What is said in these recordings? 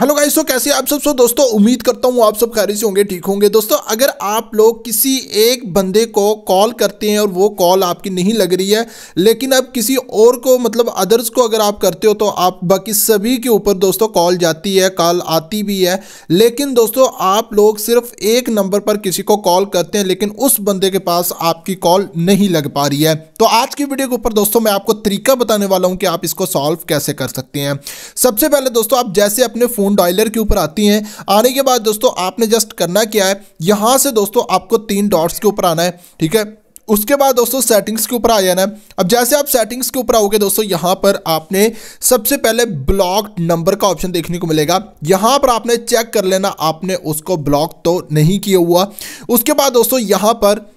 Hello guys तो कैसे आप सब? सो दोस्तों, उम्मीद करता हूँ आप सब खैर से होंगे, ठीक होंगे। दोस्तों, अगर आप लोग किसी एक बंदे को कॉल करते हैं और वो कॉल आपकी नहीं लग रही है, लेकिन अब किसी और को मतलब अदर्स को अगर आप करते हो तो आप बाकी सभी के ऊपर दोस्तों कॉल जाती है कॉल आती भी है। लेकिन दोस्तों, आप लोग सिर्फ़ एक नंबर पर किसी को कॉल करते हैं, लेकिन उस बंदे के पास आपकी कॉल नहीं लग पा रही है। तो आज की वीडियो के ऊपर दोस्तों, मैं आपको तरीका बताने वाला हूँ कि आप इसको सॉल्व कैसे कर सकते हैं। सबसे पहले दोस्तों, आप जैसे अपने फ़ोन फ़ोन डायलर के ऊपर आती हैं। आने के बाद दोस्तों, आपने जस्ट करना क्या है? यहाँ से दोस्तों, आपको तीन डॉट्स के ऊपर आना है, ठीक है? उसके बाद दोस्तों सेटिंग्स के ऊपर आ जाना है। अब जैसे आप सेटिंग्स के ऊपर आओगे दोस्तों, यहाँ पर आपने सबसे पहले ब्लॉक नंबर का ऑप्शन देखने को मिलेगा। यहाँ पर आपने चेक कर लेना, आपने उसको ब्लॉक तो नहीं किया हुआ। उसके बाद दोस्तों, यहाँ पर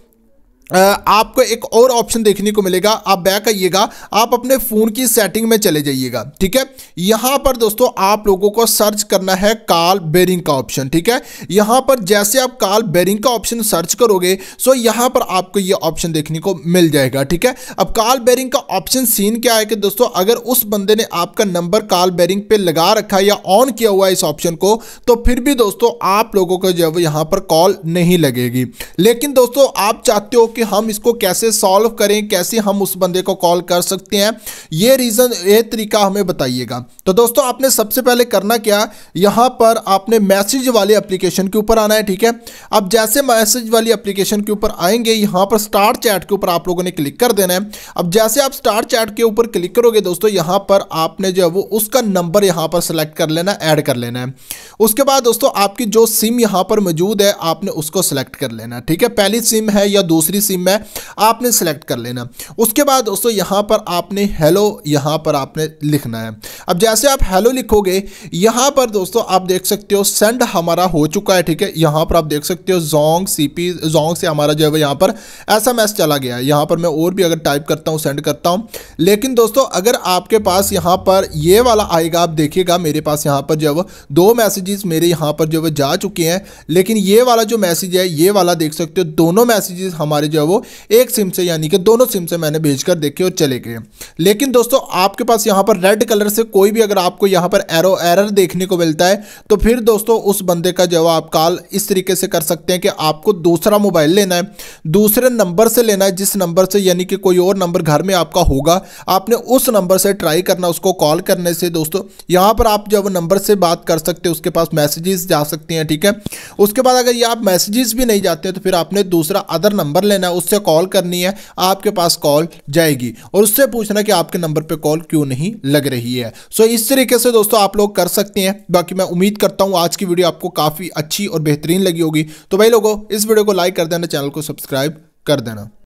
आपको एक और ऑप्शन देखने को मिलेगा। आप बैक आइएगा। आप अपने फ़ोन की सेटिंग में चले जाइएगा। ठीक है? यहाँ पर दोस्तों आप लोगों को सर्च करना है कॉल बेरिंग का ऑप्शन ठीक है? यहाँ पर जैसे आप कॉल बेरिंग का ऑप्शन सर्च करोगे सो यहाँ पर आपको ये ऑप्शन देखने को मिल जाएगा। ठीक है? अब कॉल बेरिंग का ऑप्शन सीन क्या है कि दोस्तों, अगर उस बंदे ने आपका नंबर कॉल बेरिंग पे लगा रखा है या ऑन किया हुआ है इस ऑप्शन को तो फिर भी दोस्तों आप लोगों को जो है यहाँ पर कॉल नहीं लगेगी। लेकिन दोस्तों, आप चाहते हो कि हम इसको कैसे सॉल्व करें, कैसे हम उस बंदे को कॉल कर सकते हैं। ये रीज़न ये तरीका हमें बताइएगा। तो दोस्तों, आपने सबसे पहले करना क्या? यहाँ पर आपने मैसेज वाले एप्लीकेशन के ऊपर आना है, ठीक है? अब जैसे मैसेज वाली एप्लीकेशन के ऊपर आएँगे, यहाँ पर स्टार्ट चैट के ऊपर आप लोगों ने क्लिक कर देना है। अब जैसे आप स्टार्ट चैट के ऊपर क्लिक करोगे, दोस्तों, यहाँ पर आपने जो है वो उसका नंबर यहाँ पर सेलेक्ट कर लेना ऐड कर लेना है। उसके बाद दोस्तों, आपकी जो सिम यहाँ पर मौजूद है, आपने उसको सेलेक्ट कर लेना, ठीक है? पहली सिम है या दूसरी सिम है, आपने सेलेक्ट कर लेना। उसके बाद दोस्तों, यहाँ पर आपने हेलो यहाँ पर आपने लिखना है। अब जैसे आप हेलो लिखोगे, यहाँ पर दोस्तों आप देख सकते हो सेंड हमारा हो चुका है, ठीक है? यहाँ पर आप देख सकते हो जोंग सीपी जोंग से हमारा जो है यहाँ पर ऐसा मैस चला गया है। यहाँ पर मैं और भी अगर टाइप करता हूँ सेंड करता हूँ। लेकिन दोस्तों, अगर आपके पास यहाँ पर ये वाला आएगा, आप देखिएगा, मेरे पास यहाँ पर जो है वो दो मैसेजेस मेरे यहाँ पर जो है जा चुके हैं। लेकिन ये वाला जो मैसेज है, ये वाला देख सकते हो, दोनों मैसेजेस हमारे जो है वो एक सिम से, यानी कि दोनों सिम से मैंने भेजकर देखे और चले गए। लेकिन दोस्तों, आपके पास यहाँ पर रेड कलर से कोई भी अगर आपको यहाँ पर एरो, एरर देखने को मिलता है तो फिर दोस्तों उस बंदे का जवाब कॉल इस तरीके से कर सकते हैं कि आपको दूसरा मोबाइल लेना है, दूसरे नंबर से लेना है, जिस नंबर से यानी कि कोई और नंबर घर में आपका होगा, आपने उस नंबर से ट्राई करना, उसको कॉल करने से दोस्तों। यहाँ पर आप जब नंबर से बात कर सकते हैं, उसके पास मैसेजेस जा सकते हैं, ठीक है? उसके बाद अगर ये आप मैसेजेस भी नहीं जाते तो फिर आपने दूसरा अदर नंबर लेना है, उससे कॉल करनी है, आपके पास कॉल जाएगी। और उससे पूछना कि आपके नंबर पे कॉल क्यों नहीं लग रही है। सो इस तरीके से दोस्तों आप लोग कर सकते हैं। बाकी मैं उम्मीद करता हूँ आज की वीडियो आपको काफ़ी अच्छी और बेहतरीन लगी होगी। तो भाई लोगों, इस वीडियो को लाइक कर देना, चैनल को सब्सक्राइब कर देना।